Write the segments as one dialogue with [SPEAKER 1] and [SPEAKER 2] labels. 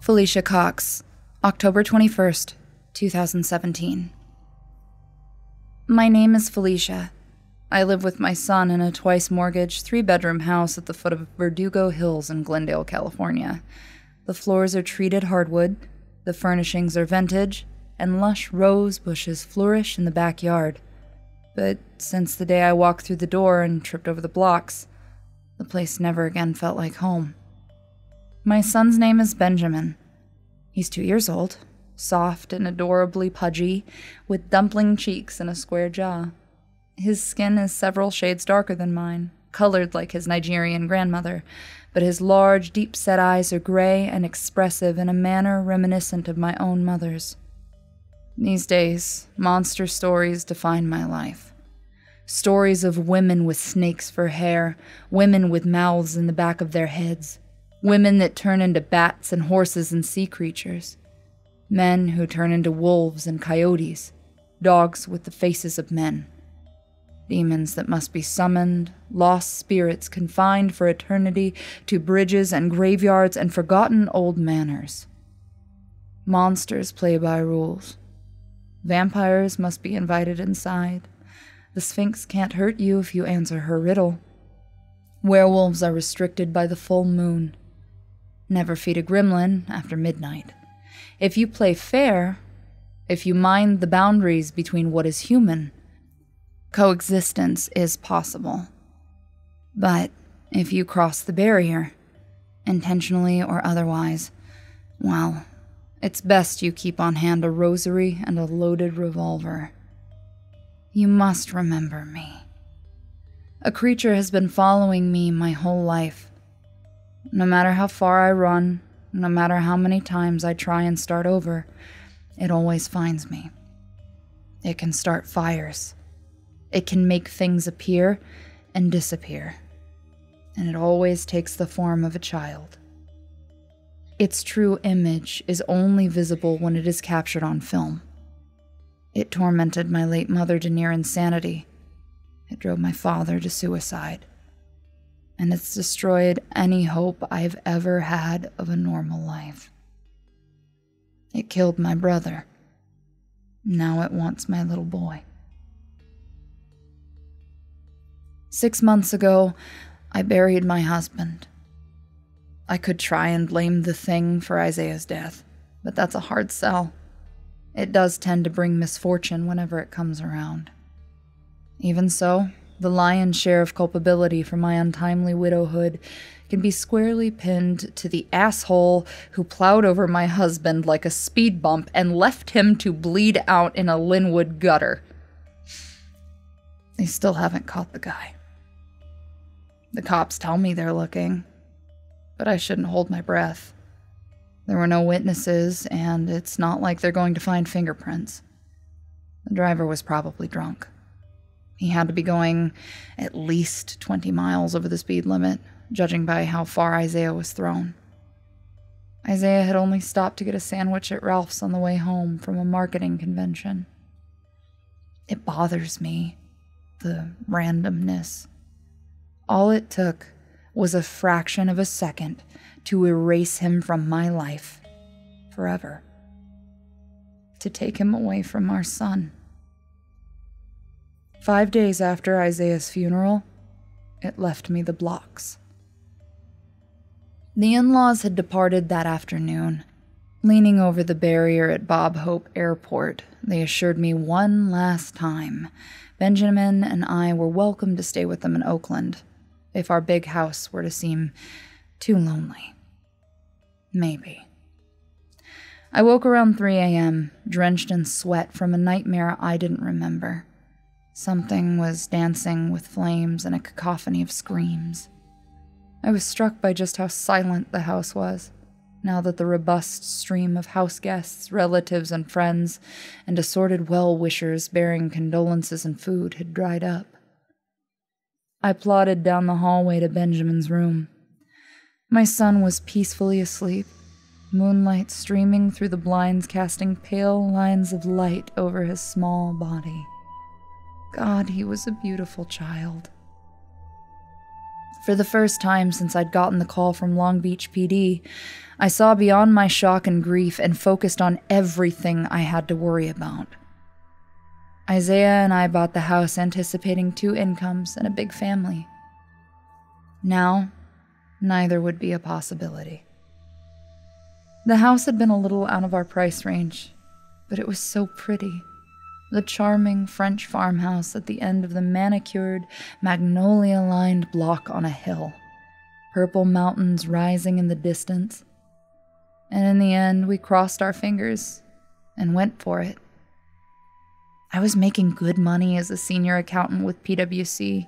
[SPEAKER 1] Felicia Cox, October 21st, 2017. My name is Felicia. I live with my son in a twice mortgaged, three bedroom house at the foot of Verdugo Hills in Glendale, California. The floors are treated hardwood, the furnishings are vintage, and lush rose bushes flourish in the backyard. But since the day I walked through the door and tripped over the blocks, the place never again felt like home. My son's name is Benjamin. He's two years old, soft and adorably pudgy, with dumpling cheeks and a square jaw. His skin is several shades darker than mine, colored like his Nigerian grandmother, but his large, deep set eyes are gray and expressive in a manner reminiscent of my own mother's. These days, monster stories define my life. Stories of women with snakes for hair, women with mouths in the back of their heads, women that turn into bats and horses and sea creatures, men who turn into wolves and coyotes, dogs with the faces of men, demons that must be summoned, lost spirits confined for eternity to bridges and graveyards and forgotten old manors. Monsters play by rules. Vampires must be invited inside. The Sphinx can't hurt you if you answer her riddle. Werewolves are restricted by the full moon. Never feed a gremlin after midnight. If you play fair, if you mind the boundaries between what is human, coexistence is possible. But if you cross the barrier, intentionally or otherwise, well, it's best you keep on hand a rosary and a loaded revolver. You must remember me. A creature has been following me my whole life. No matter how far I run, no matter how many times I try and start over, it always finds me. It can start fires. It can make things appear and disappear. And it always takes the form of a child. Its true image is only visible when it is captured on film. It tormented my late mother to near insanity. It drove my father to suicide. And it's destroyed any hope I've ever had of a normal life. It killed my brother. Now it wants my little boy. Six months ago, I buried my husband. I could try and blame the thing for Isaiah's death, but that's a hard sell. It does tend to bring misfortune whenever it comes around. Even so, the lion's share of culpability for my untimely widowhood can be squarely pinned to the asshole who plowed over my husband like a speed bump and left him to bleed out in a Linwood gutter. They still haven't caught the guy. The cops tell me they're looking, but I shouldn't hold my breath. There were no witnesses, and it's not like they're going to find fingerprints. The driver was probably drunk. He had to be going at least 20 miles over the speed limit, judging by how far Isaiah was thrown. Isaiah had only stopped to get a sandwich at Ralph's on the way home from a marketing convention. It bothers me, the randomness. All it took was a fraction of a second to erase him from my life forever, to take him away from our son. Five days after Isaiah's funeral, it left me the blocks. The in laws had departed that afternoon. Leaning over the barrier at Bob Hope Airport, they assured me one last time Benjamin and I were welcome to stay with them in Oakland if our big house were to seem too lonely. Maybe. I woke around 3 a.m., drenched in sweat from a nightmare I didn't remember. Something was dancing with flames and a cacophony of screams. I was struck by just how silent the house was, now that the robust stream of house guests, relatives, and friends, and assorted well wishers bearing condolences and food had dried up. I plodded down the hallway to Benjamin's room. My son was peacefully asleep, moonlight streaming through the blinds, casting pale lines of light over his small body. God, he was a beautiful child. For the first time since I'd gotten the call from Long Beach PD, I saw beyond my shock and grief and focused on everything I had to worry about. Isaiah and I bought the house anticipating two incomes and a big family. Now, neither would be a possibility. The house had been a little out of our price range, but it was so pretty. The charming French farmhouse at the end of the manicured, magnolia lined block on a hill, purple mountains rising in the distance. And in the end, we crossed our fingers and went for it. I was making good money as a senior accountant with PwC,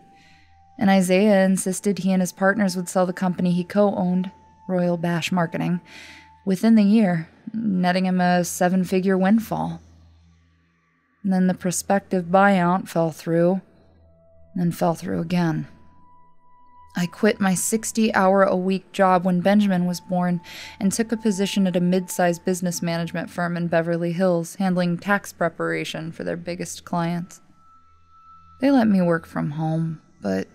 [SPEAKER 1] and Isaiah insisted he and his partners would sell the company he co owned, Royal Bash Marketing, within the year, netting him a seven figure windfall. And then the prospective buyout fell through, then fell through again. I quit my 60 hour a week job when Benjamin was born and took a position at a mid sized business management firm in Beverly Hills, handling tax preparation for their biggest clients. They let me work from home, but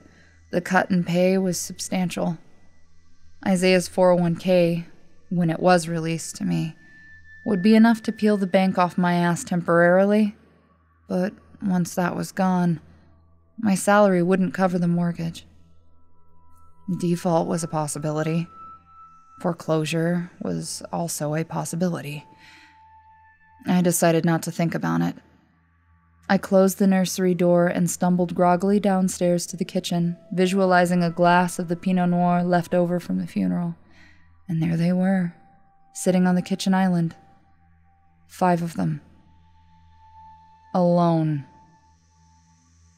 [SPEAKER 1] the cut in pay was substantial. Isaiah's 401k, when it was released to me, would be enough to peel the bank off my ass temporarily, but once that was gone, my salary wouldn't cover the mortgage. Default was a possibility. Foreclosure was also a possibility. I decided not to think about it. I closed the nursery door and stumbled groggily downstairs to the kitchen, visualizing a glass of the Pinot Noir left over from the funeral. And there they were, sitting on the kitchen island. Five of them. Alone.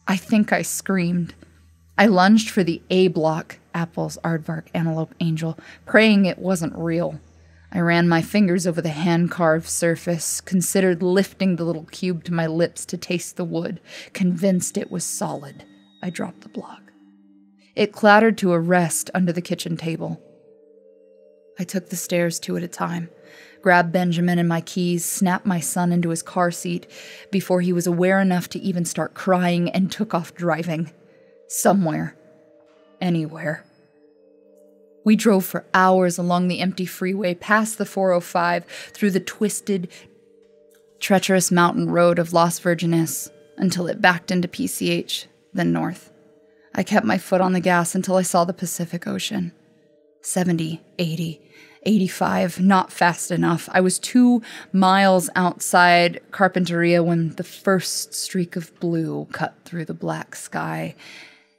[SPEAKER 1] I think I screamed. I lunged for the A block apples, aardvark, antelope, angel, praying it wasn't real. I ran my fingers over the hand carved surface, considered lifting the little cube to my lips to taste the wood, convinced it was solid. I dropped the block. It clattered to a rest under the kitchen table. I took the stairs two at a time, grabbed Benjamin and my keys, snapped my son into his car seat before he was aware enough to even start crying, and took off driving. Somewhere. Anywhere. We drove for hours along the empty freeway, past the 405, through the twisted, treacherous mountain road of Las Virgenes, until it backed into PCH, then north. I kept my foot on the gas until I saw the Pacific Ocean. 70, 80, 85, not fast enough. I was two miles outside Carpinteria when the first streak of blue cut through the black sky,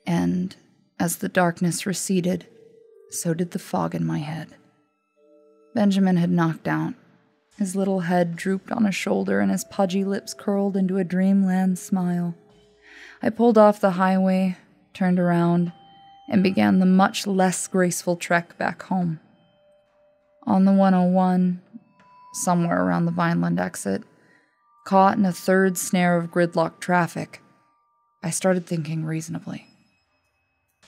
[SPEAKER 1] and as the darkness receded, so did the fog in my head. Benjamin had knocked out. His little head drooped on a shoulder and his pudgy lips curled into a dreamland smile. I pulled off the highway, turned around, and began the much less graceful trek back home. On the 101, somewhere around the Vineland exit, caught in a third snare of gridlock traffic, I started thinking reasonably.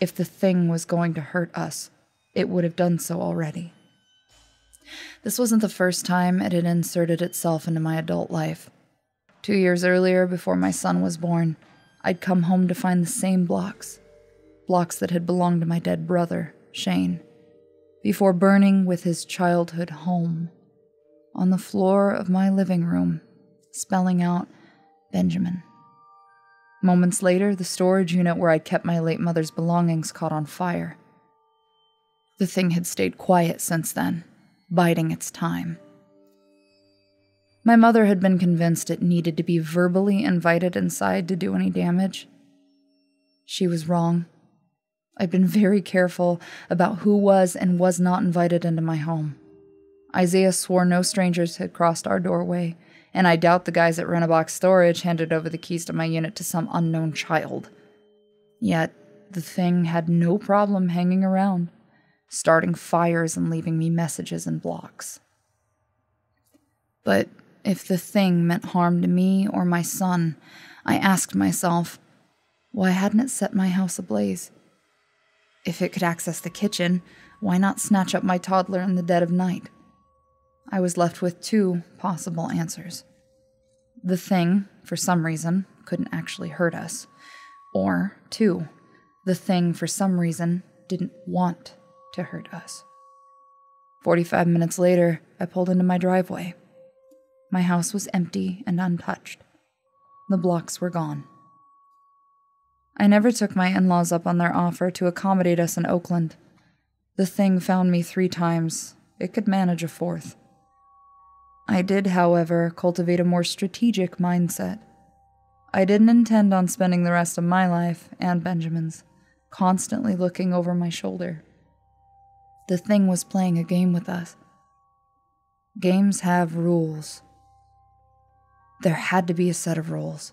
[SPEAKER 1] If the thing was going to hurt us, it would have done so already. This wasn't the first time it had inserted itself into my adult life. Two years earlier, before my son was born, I'd come home to find the same blocks blocks that had belonged to my dead brother, Shane, before burning with his childhood home on the floor of my living room, spelling out Benjamin. Moments later, the storage unit where I'd kept my late mother's belongings caught on fire. The thing had stayed quiet since then, biding its time. My mother had been convinced it needed to be verbally invited inside to do any damage. She was wrong. I'd been very careful about who was and was not invited into my home. Isaiah swore no strangers had crossed our doorway, and I doubt the guys at Renobox Storage handed over the keys to my unit to some unknown child. Yet, the thing had no problem hanging around starting fires and leaving me messages and blocks. But if the thing meant harm to me or my son, I asked myself, why hadn't it set my house ablaze? If it could access the kitchen, why not snatch up my toddler in the dead of night? I was left with two possible answers. The thing, for some reason, couldn't actually hurt us. Or, two, the thing, for some reason, didn't want to hurt us. 45 minutes later, I pulled into my driveway. My house was empty and untouched. The blocks were gone. I never took my in laws up on their offer to accommodate us in Oakland. The thing found me three times. It could manage a fourth. I did, however, cultivate a more strategic mindset. I didn't intend on spending the rest of my life, and Benjamin's, constantly looking over my shoulder. The thing was playing a game with us. Games have rules. There had to be a set of rules.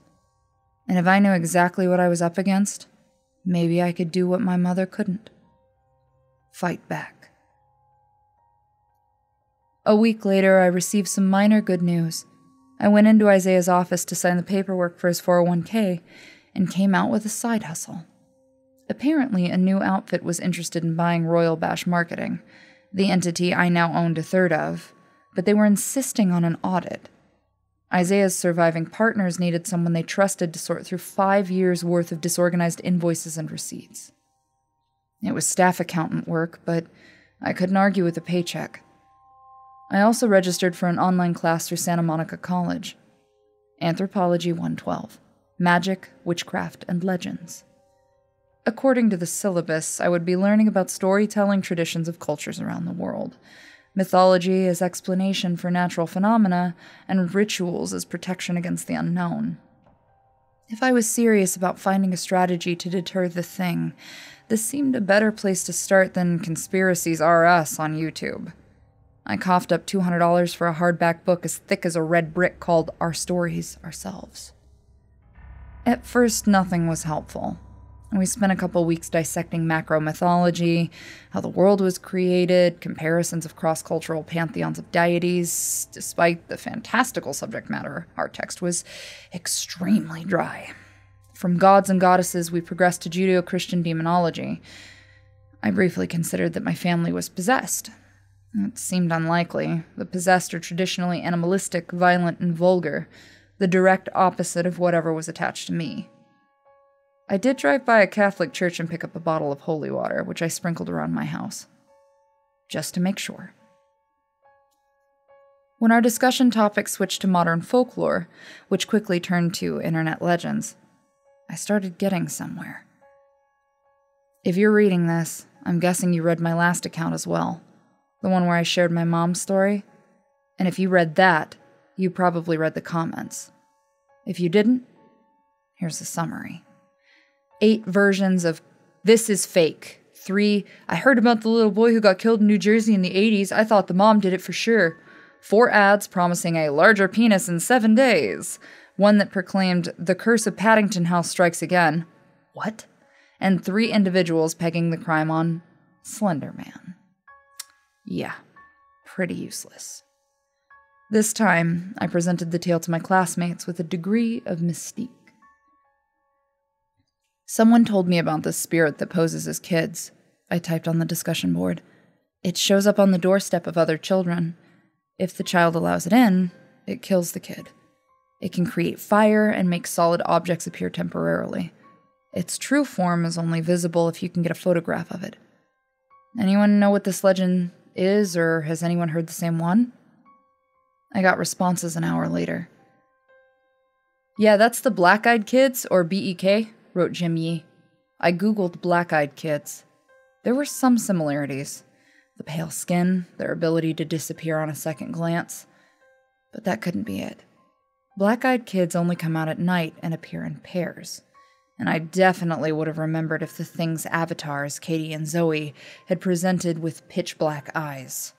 [SPEAKER 1] And if I knew exactly what I was up against, maybe I could do what my mother couldn't fight back. A week later, I received some minor good news. I went into Isaiah's office to sign the paperwork for his 401k and came out with a side hustle. Apparently, a new outfit was interested in buying Royal Bash Marketing, the entity I now owned a third of, but they were insisting on an audit. Isaiah's surviving partners needed someone they trusted to sort through five years' worth of disorganized invoices and receipts. It was staff accountant work, but I couldn't argue with a paycheck. I also registered for an online class through Santa Monica College Anthropology 112 Magic, Witchcraft, and Legends. According to the syllabus, I would be learning about storytelling traditions of cultures around the world mythology as explanation for natural phenomena, and rituals as protection against the unknown. If I was serious about finding a strategy to deter the thing, this seemed a better place to start than Conspiracies R Us on YouTube. I coughed up $200 for a hardback book as thick as a red brick called Our Stories Ourselves. At first, nothing was helpful. We spent a couple weeks dissecting macro mythology, how the world was created, comparisons of cross cultural pantheons of deities. Despite the fantastical subject matter, our text was extremely dry. From gods and goddesses, we progressed to Judeo Christian demonology. I briefly considered that my family was possessed. It seemed unlikely. The possessed are traditionally animalistic, violent, and vulgar, the direct opposite of whatever was attached to me. I did drive by a Catholic church and pick up a bottle of holy water, which I sprinkled around my house. Just to make sure. When our discussion topic switched to modern folklore, which quickly turned to internet legends, I started getting somewhere. If you're reading this, I'm guessing you read my last account as well, the one where I shared my mom's story. And if you read that, you probably read the comments. If you didn't, here's the summary eight versions of this is fake. Three, I heard about the little boy who got killed in New Jersey in the 80s. I thought the mom did it for sure. Four ads promising a larger penis in seven days. One that proclaimed, The curse of Paddington House strikes again. What? And three individuals pegging the crime on Slender Man. Yeah, pretty useless. This time, I presented the tale to my classmates with a degree of mystique. Someone told me about this spirit that poses as kids. I typed on the discussion board. It shows up on the doorstep of other children. If the child allows it in, it kills the kid. It can create fire and make solid objects appear temporarily. Its true form is only visible if you can get a photograph of it. Anyone know what this legend is, or has anyone heard the same one? I got responses an hour later. Yeah, that's the Black Eyed Kids, or BEK, wrote Jim Yee. I googled black eyed kids. There were some similarities the pale skin, their ability to disappear on a second glance. But that couldn't be it. Black eyed kids only come out at night and appear in pairs. And I definitely would have remembered if the thing's avatars, Katie and Zoe, had presented with pitch black eyes.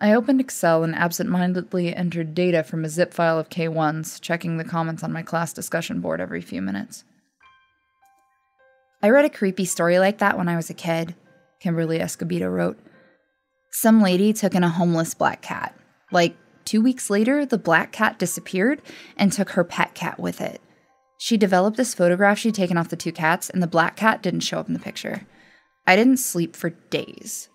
[SPEAKER 1] I opened Excel and absent mindedly entered data from a zip file of K1s, checking the comments on my class discussion board every few minutes. I read a creepy story like that when I was a kid, Kimberly Escobedo wrote. Some lady took in a homeless black cat. Like, two weeks later, the black cat disappeared and took her pet cat with it. She developed this photograph she'd taken off the two cats, and the black cat didn't show up in the picture. I didn't sleep for days.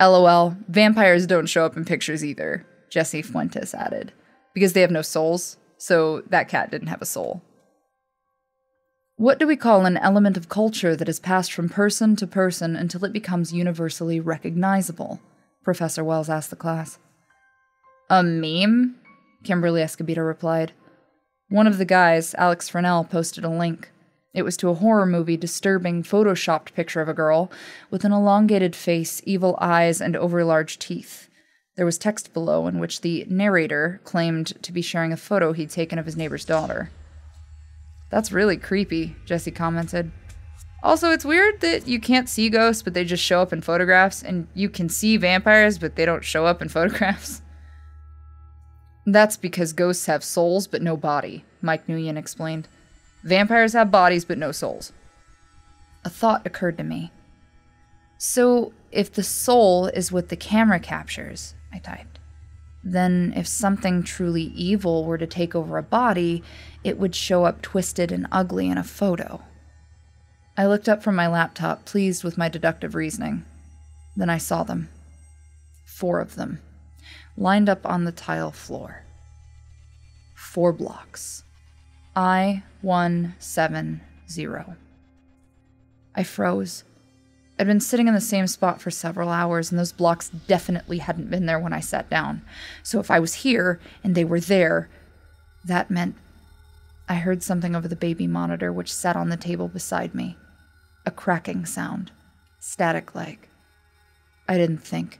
[SPEAKER 1] LOL, vampires don't show up in pictures either, Jesse Fuentes added. Because they have no souls, so that cat didn't have a soul. What do we call an element of culture that is passed from person to person until it becomes universally recognizable? Professor Wells asked the class. A meme? Kimberly Escobedo replied. One of the guys, Alex Fresnel, posted a link. It was to a horror movie disturbing photoshopped picture of a girl with an elongated face, evil eyes, and overlarge teeth. There was text below in which the narrator claimed to be sharing a photo he'd taken of his neighbor's daughter. That's really creepy, Jesse commented. Also, it's weird that you can't see ghosts, but they just show up in photographs, and you can see vampires, but they don't show up in photographs. That's because ghosts have souls but no body, Mike Nguyen explained. Vampires have bodies but no souls. A thought occurred to me. So, if the soul is what the camera captures, I typed, then if something truly evil were to take over a body, it would show up twisted and ugly in a photo. I looked up from my laptop, pleased with my deductive reasoning. Then I saw them. Four of them, lined up on the tile floor. Four blocks. I 170. I froze. I'd been sitting in the same spot for several hours, and those blocks definitely hadn't been there when I sat down. So if I was here and they were there, that meant I heard something over the baby monitor which sat on the table beside me. A cracking sound, static like. I didn't think.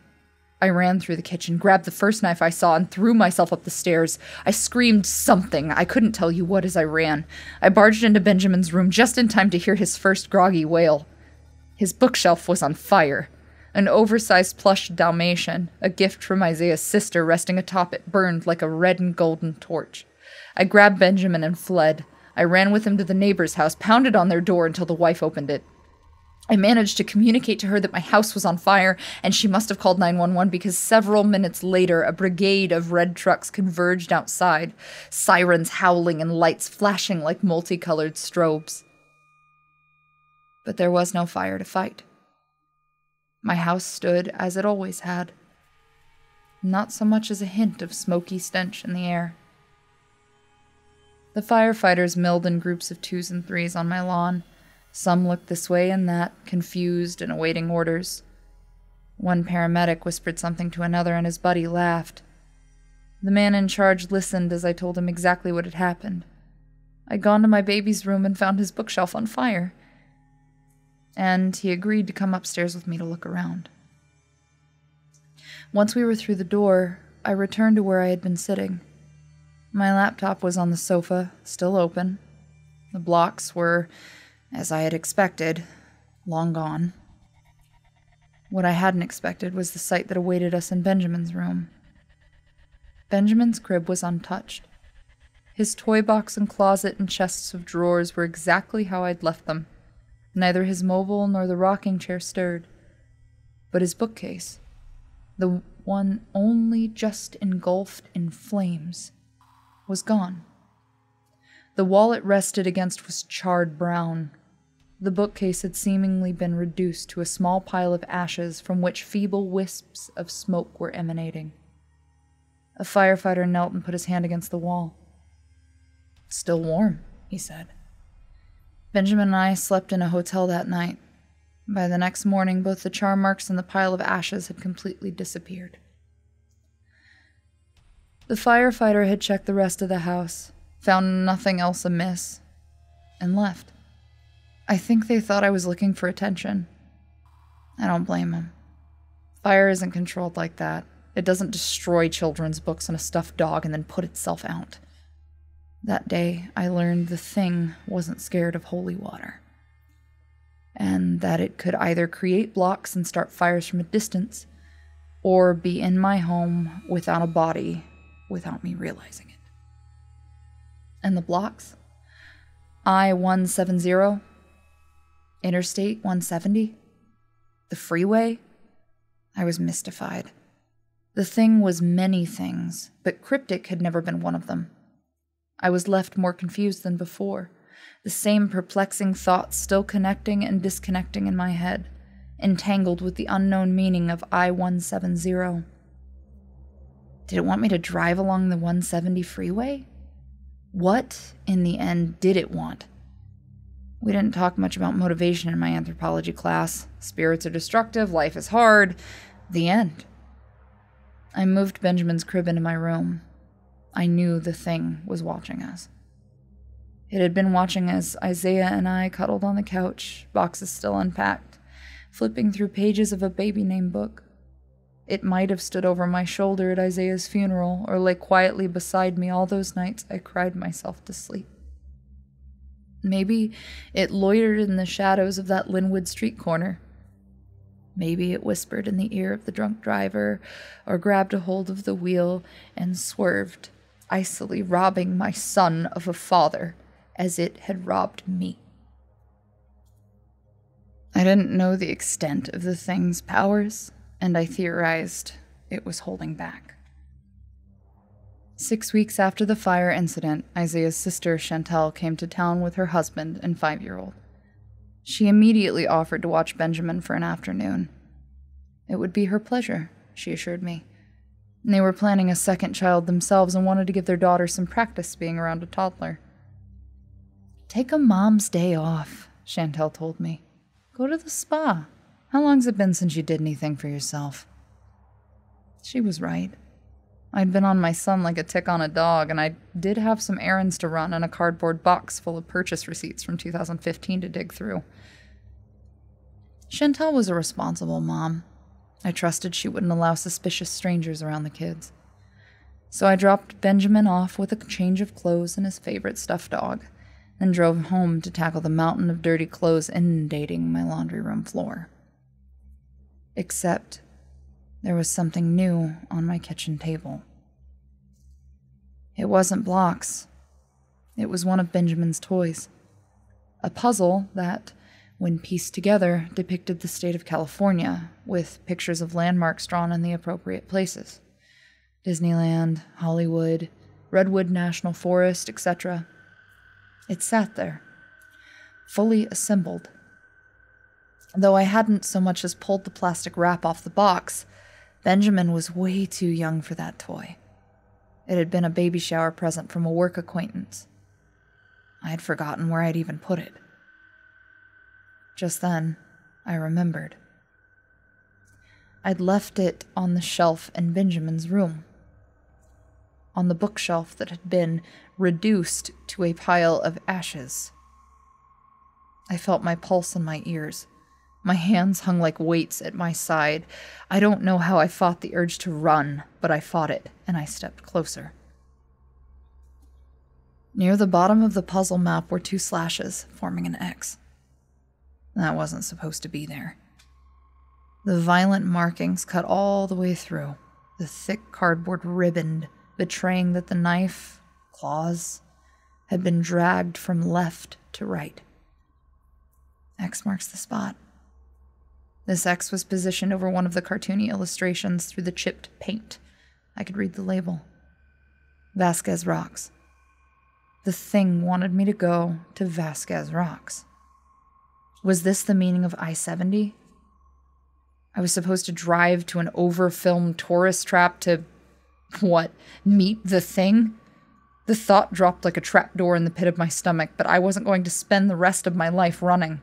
[SPEAKER 1] I ran through the kitchen, grabbed the first knife I saw, and threw myself up the stairs. I screamed something. I couldn't tell you what as I ran. I barged into Benjamin's room just in time to hear his first groggy wail. His bookshelf was on fire. An oversized plush Dalmatian, a gift from Isaiah's sister, resting atop it, burned like a red and golden torch. I grabbed Benjamin and fled. I ran with him to the neighbor's house, pounded on their door until the wife opened it. I managed to communicate to her that my house was on fire and she must have called 911 because several minutes later, a brigade of red trucks converged outside, sirens howling and lights flashing like multicolored strobes. But there was no fire to fight. My house stood as it always had. Not so much as a hint of smoky stench in the air. The firefighters milled in groups of twos and threes on my lawn. Some looked this way and that, confused and awaiting orders. One paramedic whispered something to another, and his buddy laughed. The man in charge listened as I told him exactly what had happened. I'd gone to my baby's room and found his bookshelf on fire. And he agreed to come upstairs with me to look around. Once we were through the door, I returned to where I had been sitting. My laptop was on the sofa, still open. The blocks were, as I had expected, long gone. What I hadn't expected was the sight that awaited us in Benjamin's room. Benjamin's crib was untouched. His toy box and closet and chests of drawers were exactly how I'd left them. Neither his mobile nor the rocking chair stirred. But his bookcase, the one only just engulfed in flames, was gone. The wall it rested against was charred brown. The bookcase had seemingly been reduced to a small pile of ashes from which feeble wisps of smoke were emanating. A firefighter knelt and put his hand against the wall. Still warm, he said. Benjamin and I slept in a hotel that night. By the next morning, both the char marks and the pile of ashes had completely disappeared. The firefighter had checked the rest of the house, found nothing else amiss, and left. I think they thought I was looking for attention. I don't blame them. Fire isn't controlled like that. It doesn't destroy children's books and a stuffed dog and then put itself out. That day, I learned the thing wasn't scared of holy water. And that it could either create blocks and start fires from a distance, or be in my home without a body without me realizing it. And the blocks? I 170, Interstate 170, the freeway? I was mystified. The thing was many things, but cryptic had never been one of them. I was left more confused than before, the same perplexing thoughts still connecting and disconnecting in my head, entangled with the unknown meaning of I 170. Did it want me to drive along the 170 freeway? What, in the end, did it want? We didn't talk much about motivation in my anthropology class. Spirits are destructive, life is hard. The end. I moved Benjamin's crib into my room. I knew the thing was watching us. It had been watching as Isaiah and I cuddled on the couch, boxes still unpacked, flipping through pages of a baby name book. It might have stood over my shoulder at Isaiah's funeral or lay quietly beside me all those nights I cried myself to sleep. Maybe it loitered in the shadows of that Linwood Street corner. Maybe it whispered in the ear of the drunk driver or grabbed a hold of the wheel and swerved, icily robbing my son of a father as it had robbed me. I didn't know the extent of the thing's powers, and I theorized it was holding back. Six weeks after the fire incident, Isaiah's sister Chantel came to town with her husband and five year old. She immediately offered to watch Benjamin for an afternoon. It would be her pleasure, she assured me. They were planning a second child themselves and wanted to give their daughter some practice being around a toddler. Take a mom's day off, Chantel told me. Go to the spa. How long's it been since you did anything for yourself? She was right. I'd been on my son like a tick on a dog, and I did have some errands to run and a cardboard box full of purchase receipts from 2015 to dig through. Chantel was a responsible mom. I trusted she wouldn't allow suspicious strangers around the kids. So I dropped Benjamin off with a change of clothes and his favorite stuffed dog and drove home to tackle the mountain of dirty clothes inundating my laundry room floor. Except there was something new on my kitchen table. It wasn't blocks, it was one of Benjamin's toys. A puzzle that, when pieced together, depicted the state of California, with pictures of landmarks drawn in the appropriate places Disneyland, Hollywood, Redwood National Forest, etc. It sat there, fully assembled. Though I hadn't so much as pulled the plastic wrap off the box, Benjamin was way too young for that toy. It had been a baby shower present from a work acquaintance. I had forgotten where I'd even put it. Just then, I remembered. I'd left it on the shelf in Benjamin's room on the bookshelf that had been reduced to a pile of ashes. I felt my pulse in my ears. My hands hung like weights at my side. I don't know how I fought the urge to run, but I fought it, and I stepped closer. Near the bottom of the puzzle map were two slashes, forming an X. That wasn't supposed to be there. The violent markings cut all the way through, the thick cardboard ribboned betraying that the knife, claws, had been dragged from left to right. X marks the spot. This X was positioned over one of the cartoony illustrations through the chipped paint. I could read the label Vasquez Rocks. The thing wanted me to go to Vasquez Rocks. Was this the meaning of I 70? I was supposed to drive to an over filmed tourist trap to what? Meet the thing? The thought dropped like a trapdoor in the pit of my stomach, but I wasn't going to spend the rest of my life running.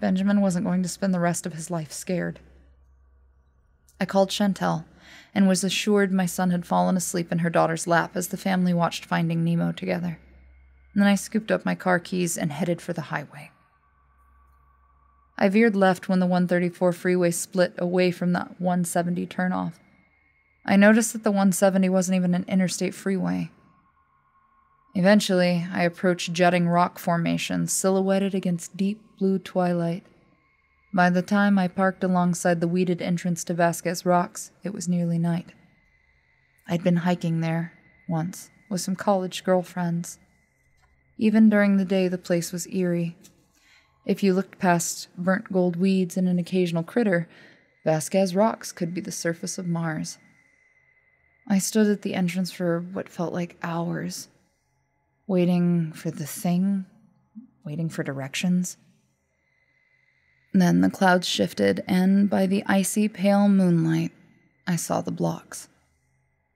[SPEAKER 1] Benjamin wasn't going to spend the rest of his life scared. I called Chantel and was assured my son had fallen asleep in her daughter's lap as the family watched Finding Nemo together. And then I scooped up my car keys and headed for the highway. I veered left when the 134 freeway split away from the 170 turnoff. I noticed that the 170 wasn't even an interstate freeway. Eventually, I approached jutting rock formations silhouetted against deep blue twilight. By the time I parked alongside the weeded entrance to Vasquez Rocks, it was nearly night. I'd been hiking there, once, with some college girlfriends. Even during the day, the place was eerie. If you looked past burnt gold weeds and an occasional critter, Vasquez Rocks could be the surface of Mars. I stood at the entrance for what felt like hours, waiting for the thing, waiting for directions. Then the clouds shifted, and by the icy pale moonlight, I saw the blocks.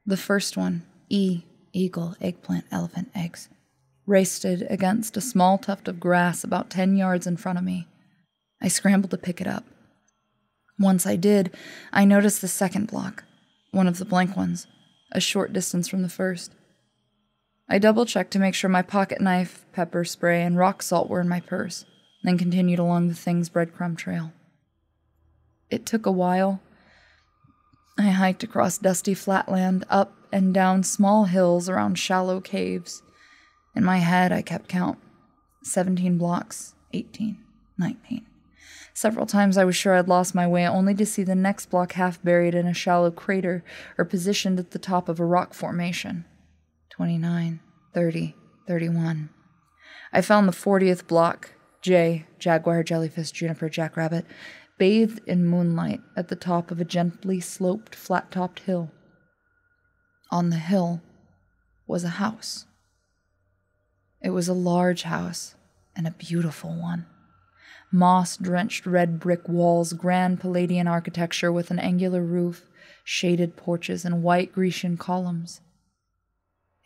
[SPEAKER 1] The first one, E, eagle, eggplant, elephant, eggs, rested against a small tuft of grass about 10 yards in front of me. I scrambled to pick it up. Once I did, I noticed the second block, one of the blank ones, a short distance from the first. I double checked to make sure my pocket knife, pepper spray, and rock salt were in my purse, then continued along the thing's breadcrumb trail. It took a while. I hiked across dusty flatland, up and down small hills around shallow caves. In my head, I kept count 17 blocks, 18, 19. Several times I was sure I'd lost my way, only to see the next block half buried in a shallow crater or positioned at the top of a rock formation. 29, 30, 31. I found the 40th block, J, jaguar, jellyfish, juniper, jackrabbit, bathed in moonlight at the top of a gently sloped, flat topped hill. On the hill was a house. It was a large house and a beautiful one. Moss drenched red brick walls, grand Palladian architecture with an angular roof, shaded porches, and white Grecian columns.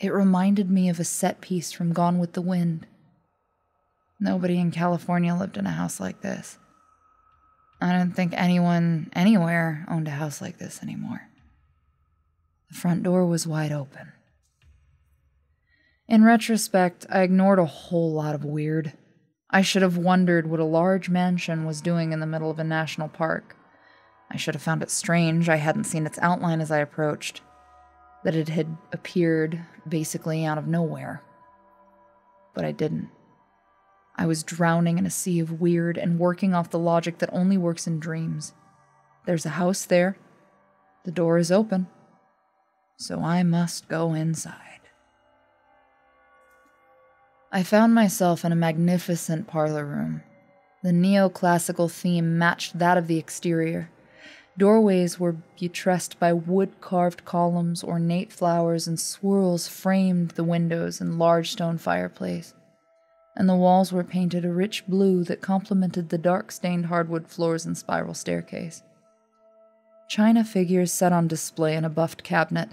[SPEAKER 1] It reminded me of a set piece from Gone with the Wind. Nobody in California lived in a house like this. I don't think anyone anywhere owned a house like this anymore. The front door was wide open. In retrospect, I ignored a whole lot of weird. I should have wondered what a large mansion was doing in the middle of a national park. I should have found it strange I hadn't seen its outline as I approached, that it had appeared basically out of nowhere. But I didn't. I was drowning in a sea of weird and working off the logic that only works in dreams. There's a house there. The door is open. So I must go inside. I found myself in a magnificent parlor room. The neoclassical theme matched that of the exterior. Doorways were buttressed by wood carved columns, ornate flowers, and swirls framed the windows and large stone fireplace and the walls were painted a rich blue that complemented the dark stained hardwood floors and spiral staircase. China figures sat on display in a buffed cabinet,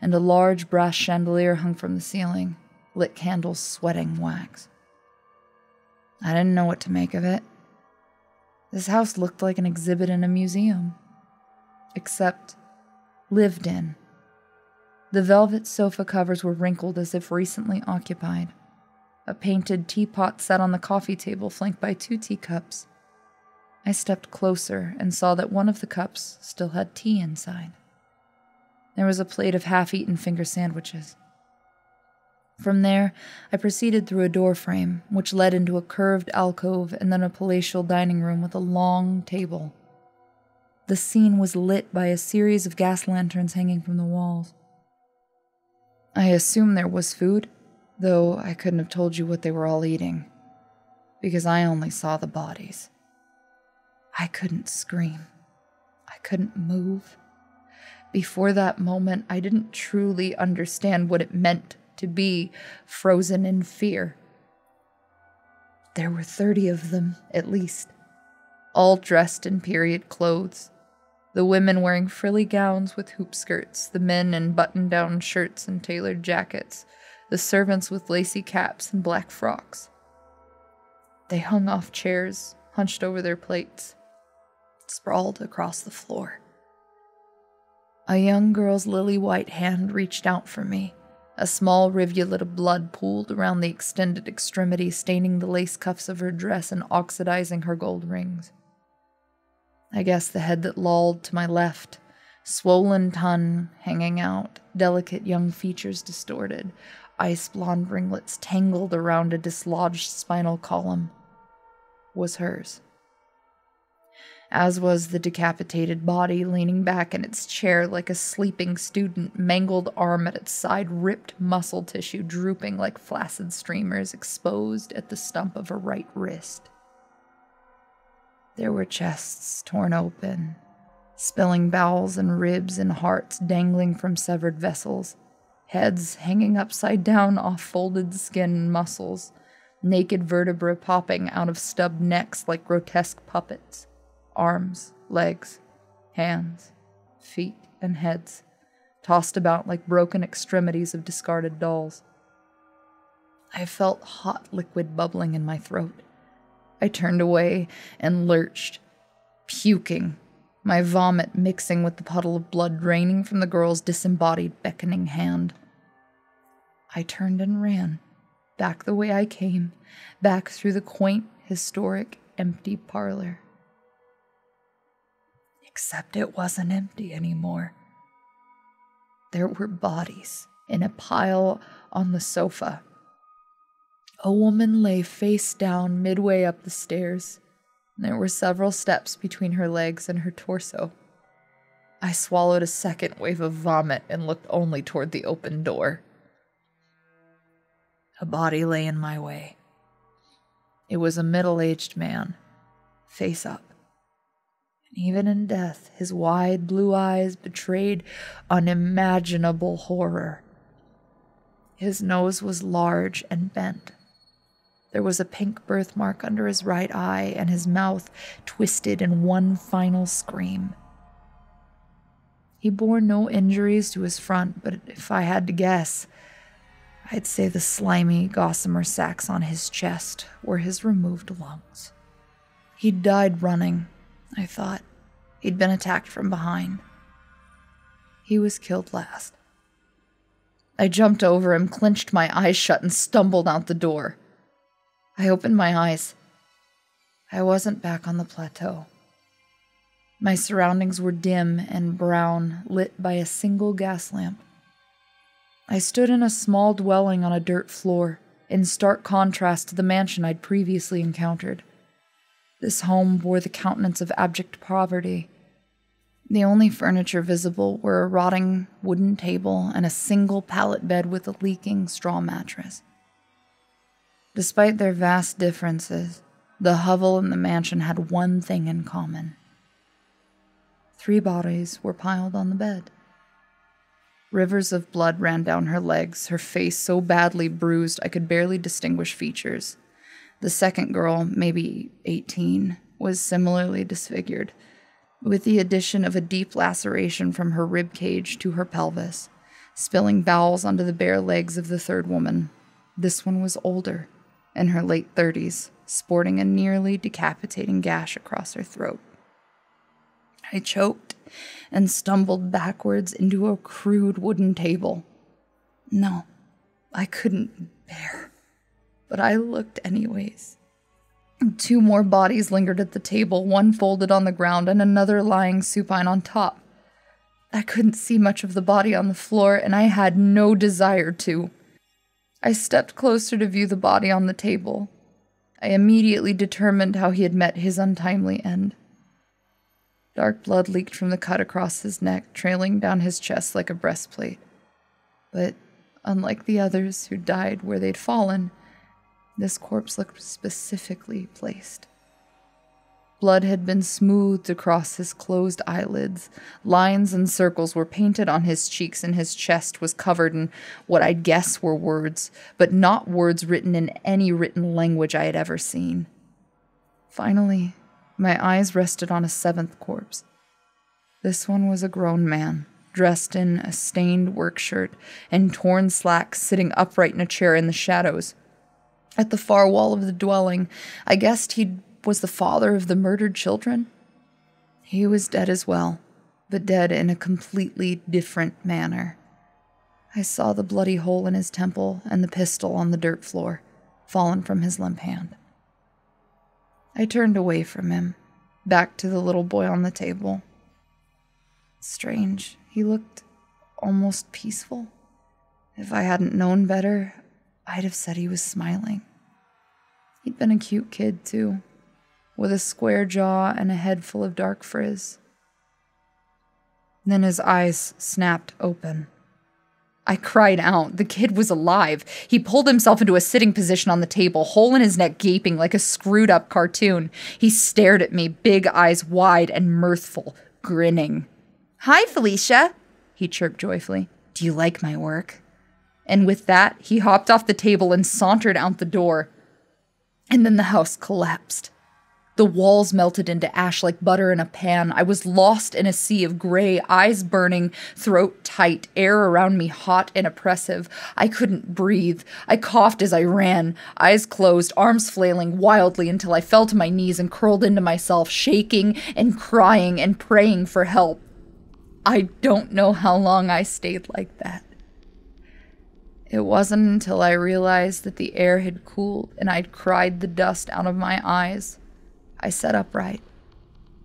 [SPEAKER 1] and a large brass chandelier hung from the ceiling, lit candles sweating wax. I didn't know what to make of it. This house looked like an exhibit in a museum, except lived in. The velvet sofa covers were wrinkled as if recently occupied. A painted teapot sat on the coffee table, flanked by two teacups. I stepped closer and saw that one of the cups still had tea inside. There was a plate of half eaten finger sandwiches. From there, I proceeded through a door frame, which led into a curved alcove and then a palatial dining room with a long table. The scene was lit by a series of gas lanterns hanging from the walls. I assume there was food, though I couldn't have told you what they were all eating, because I only saw the bodies. I couldn't scream. I couldn't move. Before that moment, I didn't truly understand what it meant to be frozen in fear. There were 30 of them, at least, all dressed in period clothes. The women wearing frilly gowns with hoop skirts, the men in button down shirts and tailored jackets, the servants with lacy caps and black frocks. They hung off chairs, hunched over their plates, sprawled across the floor. A young girl's lily white hand reached out for me. A small rivulet of blood pooled around the extended extremity, staining the lace cuffs of her dress and oxidizing her gold rings. I guess the head that lolled to my left, swollen tongue hanging out, delicate young features distorted, ice blonde ringlets tangled around a dislodged spinal column, was hers. As was the decapitated body leaning back in its chair like a sleeping student, mangled arm at its side, ripped muscle tissue drooping like flaccid streamers exposed at the stump of a right wrist. There were chests torn open, spilling bowels and ribs and hearts dangling from severed vessels heads hanging upside down off folded skin and muscles, naked vertebrae popping out of stubbed necks like grotesque puppets, arms, legs, hands, feet, and heads, tossed about like broken extremities of discarded dolls. I felt hot liquid bubbling in my throat. I turned away and lurched, puking, my vomit mixing with the puddle of blood draining from the girl's disembodied, beckoning hand. I turned and ran, back the way I came, back through the quaint, historic, empty parlor. Except it wasn't empty anymore. There were bodies in a pile on the sofa. A woman lay face down midway up the stairs. There were several steps between her legs and her torso. I swallowed a second wave of vomit and looked only toward the open door. A body lay in my way. It was a middle aged man, face up. And even in death, his wide blue eyes betrayed unimaginable horror. His nose was large and bent. There was a pink birthmark under his right eye, and his mouth twisted in one final scream. He bore no injuries to his front, but if I had to guess, I'd say the slimy gossamer sacks on his chest were his removed lungs. He'd died running, I thought. He'd been attacked from behind. He was killed last. I jumped over him, clenched my eyes shut, and stumbled out the door. I opened my eyes. I wasn't back on the plateau. My surroundings were dim and brown, lit by a single gas lamp. I stood in a small dwelling on a dirt floor, in stark contrast to the mansion I'd previously encountered. This home bore the countenance of abject poverty. The only furniture visible were a rotting wooden table and a single pallet bed with a leaking straw mattress. Despite their vast differences, the hovel and the mansion had one thing in common. Three bodies were piled on the bed. Rivers of blood ran down her legs, her face so badly bruised I could barely distinguish features. The second girl, maybe 18, was similarly disfigured, with the addition of a deep laceration from her rib cage to her pelvis, spilling bowels onto the bare legs of the third woman. This one was older, in her late 30s, sporting a nearly decapitating gash across her throat. I choked and stumbled backwards into a crude wooden table. No, I couldn't bear, but I looked anyways. Two more bodies lingered at the table, one folded on the ground and another lying supine on top. I couldn't see much of the body on the floor, and I had no desire to. I stepped closer to view the body on the table. I immediately determined how he had met his untimely end. Dark blood leaked from the cut across his neck, trailing down his chest like a breastplate. But unlike the others who died where they'd fallen, this corpse looked specifically placed. Blood had been smoothed across his closed eyelids. Lines and circles were painted on his cheeks, and his chest was covered in what I'd guess were words, but not words written in any written language I had ever seen. Finally, my eyes rested on a seventh corpse. This one was a grown man, dressed in a stained work shirt and torn slacks, sitting upright in a chair in the shadows. At the far wall of the dwelling, I guessed he'd was the father of the murdered children. He was dead as well, but dead in a completely different manner. I saw the bloody hole in his temple and the pistol on the dirt floor, fallen from his limp hand. I turned away from him, back to the little boy on the table. Strange, he looked almost peaceful. If I hadn't known better, I'd have said he was smiling. He'd been a cute kid, too with a square jaw and a head full of dark frizz. Then his eyes snapped open. I cried out. The kid was alive. He pulled himself into a sitting position on the table, hole in his neck gaping like a screwed up cartoon. He stared at me, big eyes wide and mirthful, grinning. Hi, Felicia, he chirped joyfully. Do you like my work? And with that, he hopped off the table and sauntered out the door. And then the house collapsed. The walls melted into ash like butter in a pan. I was lost in a sea of gray, eyes burning, throat tight, air around me hot and oppressive. I couldn't breathe. I coughed as I ran, eyes closed, arms flailing wildly until I fell to my knees and curled into myself, shaking and crying and praying for help. I don't know how long I stayed like that. It wasn't until I realized that the air had cooled and I'd cried the dust out of my eyes I sat upright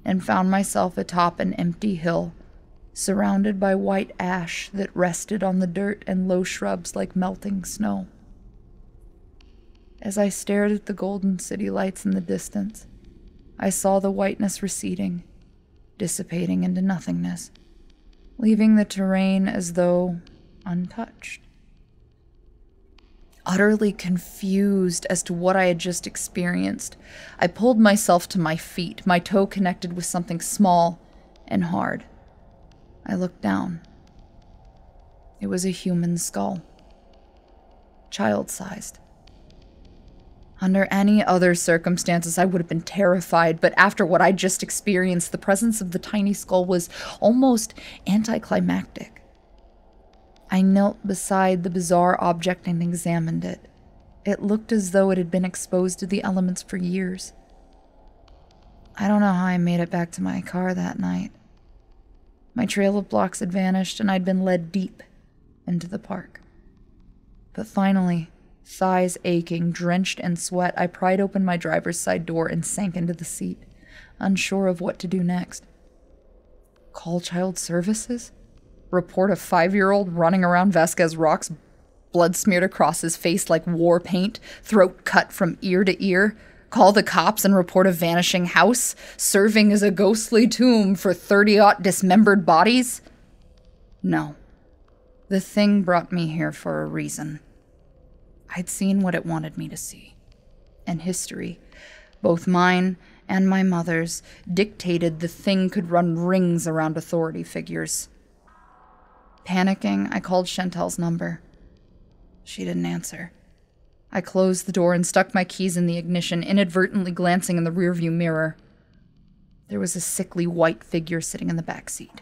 [SPEAKER 1] and found myself atop an empty hill, surrounded by white ash that rested on the dirt and low shrubs like melting snow. As I stared at the golden city lights in the distance, I saw the whiteness receding, dissipating into nothingness, leaving the terrain as though untouched utterly confused as to what I had just experienced. I pulled myself to my feet, my toe connected with something small and hard. I looked down. It was a human skull, child sized. Under any other circumstances, I would have been terrified, but after what I just experienced, the presence of the tiny skull was almost anticlimactic. I knelt beside the bizarre object and examined it. It looked as though it had been exposed to the elements for years. I don't know how I made it back to my car that night. My trail of blocks had vanished, and I'd been led deep into the park. But finally, thighs aching, drenched in sweat, I pried open my driver's side door and sank into the seat, unsure of what to do next. Call child services? Report a five year old running around Vasquez Rocks, blood smeared across his face like war paint, throat cut from ear to ear, call the cops and report a vanishing house, serving as a ghostly tomb for 30 odd dismembered bodies? No. The thing brought me here for a reason. I'd seen what it wanted me to see. And history, both mine and my mother's, dictated the thing could run rings around authority figures. Panicking, I called Chantel's number. She didn't answer. I closed the door and stuck my keys in the ignition, inadvertently glancing in the rearview mirror. There was a sickly white figure sitting in the back seat.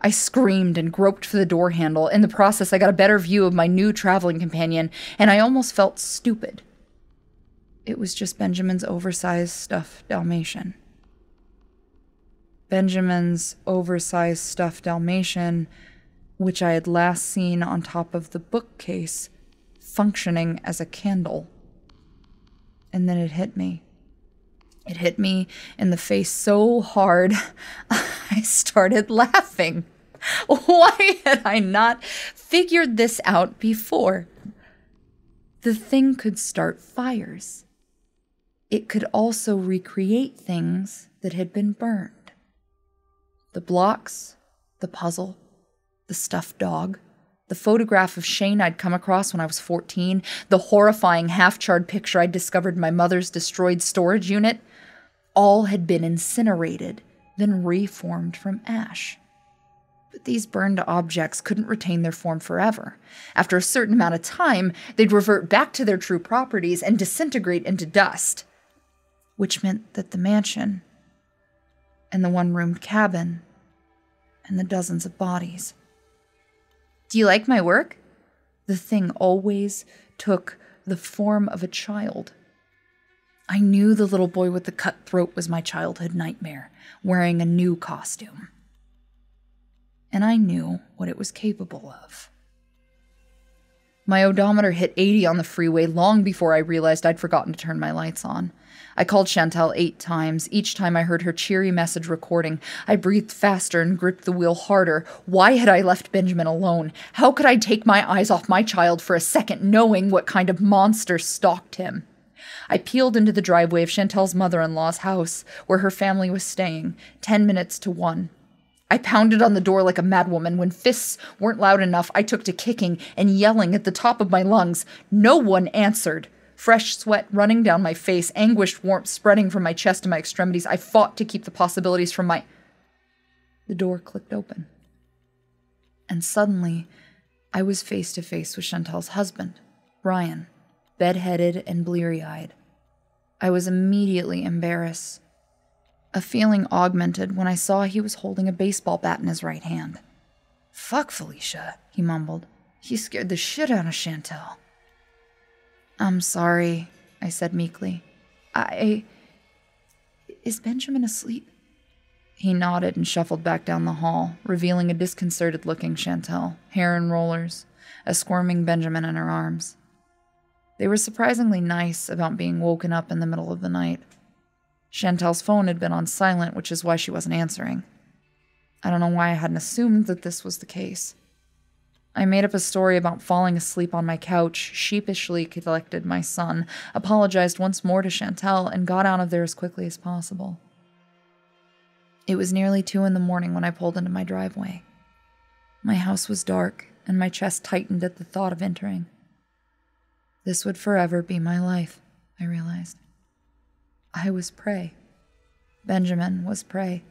[SPEAKER 1] I screamed and groped for the door handle. In the process, I got a better view of my new traveling companion, and I almost felt stupid. It was just Benjamin's oversized stuffed Dalmatian. Benjamin's oversized stuffed Dalmatian which I had last seen on top of the bookcase, functioning as a candle. And then it hit me. It hit me in the face so hard, I started laughing. Why had I not figured this out before? The thing could start fires. It could also recreate things that had been burned. The blocks, the puzzle, the stuffed dog, the photograph of Shane I'd come across when I was 14, the horrifying half charred picture I'd discovered in my mother's destroyed storage unit, all had been incinerated, then reformed from ash. But these burned objects couldn't retain their form forever. After a certain amount of time, they'd revert back to their true properties and disintegrate into dust. Which meant that the mansion, and the one roomed cabin, and the dozens of bodies do you like my work? The thing always took the form of a child. I knew the little boy with the cut throat was my childhood nightmare, wearing a new costume. And I knew what it was capable of. My odometer hit 80 on the freeway long before I realized I'd forgotten to turn my lights on. I called Chantel eight times. Each time I heard her cheery message recording. I breathed faster and gripped the wheel harder. Why had I left Benjamin alone? How could I take my eyes off my child for a second, knowing what kind of monster stalked him? I peeled into the driveway of Chantel's mother in law's house, where her family was staying, ten minutes to one. I pounded on the door like a madwoman. When fists weren't loud enough, I took to kicking and yelling at the top of my lungs. No one answered. Fresh sweat running down my face, anguished warmth spreading from my chest to my extremities, I fought to keep the possibilities from my. The door clicked open. And suddenly, I was face to face with Chantel's husband, Brian, bedheaded and bleary eyed. I was immediately embarrassed. A feeling augmented when I saw he was holding a baseball bat in his right hand. Fuck, Felicia, he mumbled. He scared the shit out of Chantel. I'm sorry, I said meekly. I. Is Benjamin asleep? He nodded and shuffled back down the hall, revealing a disconcerted looking Chantel, hair in rollers, a squirming Benjamin in her arms. They were surprisingly nice about being woken up in the middle of the night. Chantel's phone had been on silent, which is why she wasn't answering. I don't know why I hadn't assumed that this was the case. I made up a story about falling asleep on my couch, sheepishly collected my son, apologized once more to Chantel, and got out of there as quickly as possible. It was nearly two in the morning when I pulled into my driveway. My house was dark, and my chest tightened at the thought of entering. This would forever be my life, I realized. I was prey. Benjamin was prey.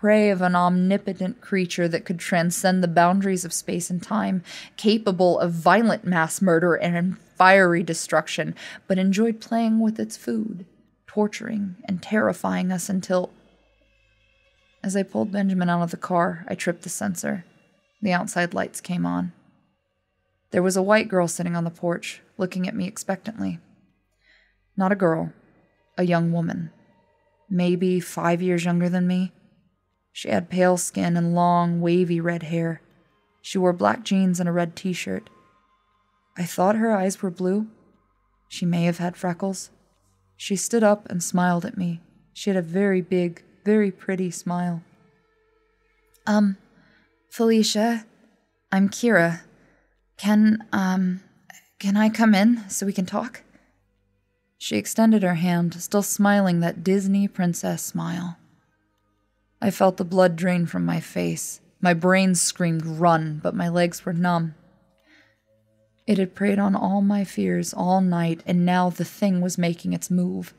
[SPEAKER 1] Prey of an omnipotent creature that could transcend the boundaries of space and time, capable of violent mass murder and fiery destruction, but enjoyed playing with its food, torturing and terrifying us until as I pulled Benjamin out of the car, I tripped the sensor. The outside lights came on. There was a white girl sitting on the porch, looking at me expectantly. Not a girl, a young woman. Maybe five years younger than me. She had pale skin and long, wavy red hair. She wore black jeans and a red t shirt. I thought her eyes were blue. She may have had freckles. She stood up and smiled at me. She had a very big, very pretty smile. Um, Felicia, I'm Kira. Can, um, can I come in so we can talk? She extended her hand, still smiling that Disney princess smile. I felt the blood drain from my face. My brain screamed run, but my legs were numb. It had preyed on all my fears all night, and now the thing was making its move.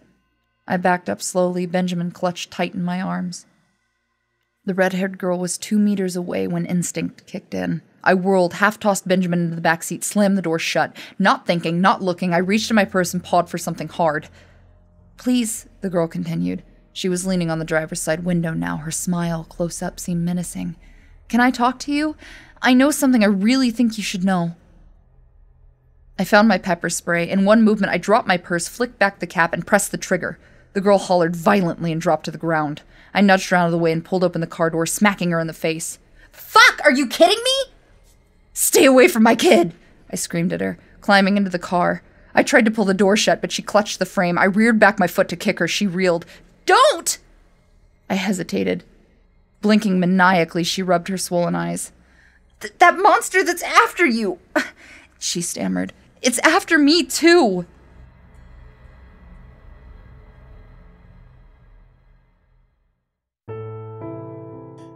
[SPEAKER 1] I backed up slowly, Benjamin clutched tight in my arms. The red haired girl was two meters away when instinct kicked in. I whirled, half tossed Benjamin into the back seat, slammed the door shut. Not thinking, not looking, I reached in my purse and pawed for something hard. Please, the girl continued. She was leaning on the driver's side window now, her smile, close up, seemed menacing. Can I talk to you? I know something I really think you should know. I found my pepper spray. In one movement, I dropped my purse, flicked back the cap, and pressed the trigger. The girl hollered violently and dropped to the ground. I nudged her out of the way and pulled open the car door, smacking her in the face. Fuck! Are you kidding me? Stay away from my kid! I screamed at her, climbing into the car. I tried to pull the door shut, but she clutched the frame. I reared back my foot to kick her. She reeled. Don't! I hesitated. Blinking maniacally, she rubbed her swollen eyes. that monster that's after you! She stammered. It's after me, too!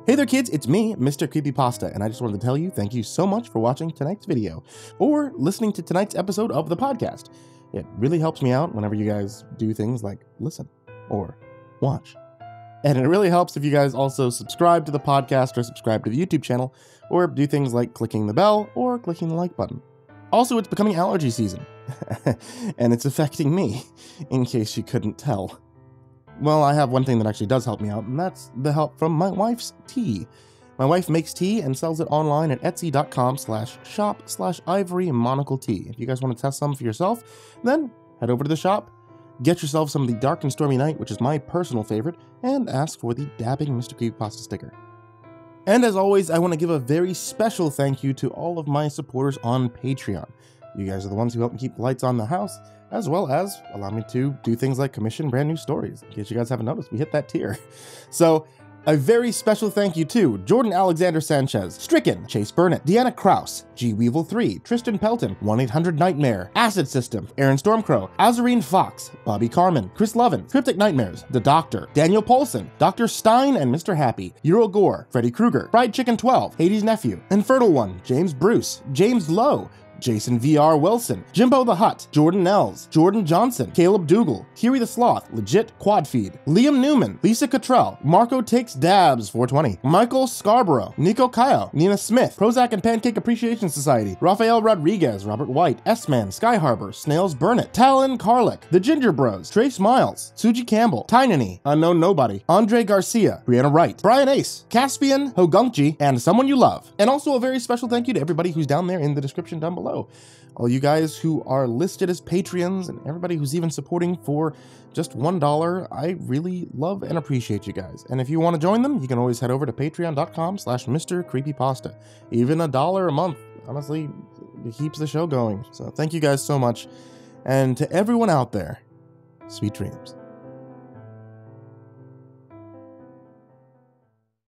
[SPEAKER 2] Hey there kids, it's me, Mr. Creepypasta, and I just wanted to tell you thank you so much for watching tonight's video, or listening to tonight's episode of the podcast. It really helps me out whenever you guys do things like listen or watch. And it really helps if you guys also subscribe to the podcast or subscribe to the YouTube channel, or do things like clicking the bell or clicking the like button. Also, it's becoming allergy season, and it's affecting me, in case you couldn't tell. Well, I have one thing that actually does help me out, and that's the help from my wife's tea. My wife makes tea and sells it online at etsy.com slash shop slash ivory monocle tea. If you guys want to test some for yourself, then head over to the shop, get yourself some of the Dark and Stormy Night, which is my personal favorite, and ask for the Dabbing Mr. Creepypasta sticker. And as always, I want to give a very special thank you to all of my supporters on Patreon. You guys are the ones who help me keep the lights on the house, as well as allow me to do things like commission brand new stories. In case you guys haven't noticed, we hit that tier. So a very special thank you to Jordan Alexander Sanchez, Stricken, Chase Burnett, Deanna Kraus, G Weevil 3, Tristan Pelton, 1 800 Nightmare, Acid System, Aaron Stormcrow, Azarine Fox, Bobby Carmen, Chris Lovin, Cryptic Nightmares, The Doctor, Daniel Paulson, Dr. Stein and Mr. Happy, Euro Gore, Freddy Krueger, Fried Chicken 12, Hades Nephew, Infertile One, James Bruce, James Lowe, Jason VR Wilson, Jimbo the Hut, Jordan Nels, Jordan Johnson, Caleb Dougal, Kiri the Sloth, Legit Quad Feed, Liam Newman, Lisa Cottrell, Marco Takes Dabs 420, Michael Scarborough, Nico Kyle, Nina Smith, Prozac and Pancake Appreciation Society, Rafael Rodriguez, Robert White, S-Man, Sky Harbor, Snails Burnett, Talon Carlick, The Ginger Bros, Trace Miles, Suji Campbell, Tynany, Unknown Nobody, Andre Garcia, Brianna Wright, Brian Ace, Caspian, Hogunkji, and someone you love. And also a very special thank you to everybody who's down there in the description down below. All you guys who are listed as Patreons and everybody who's even supporting for just $1, I really love and appreciate you guys. And if you want to join them, you can always head over to patreon.com slash Mr. Creepypasta. Even a dollar a month, honestly, keeps the show going. So thank you guys so much. And to everyone out there, sweet dreams.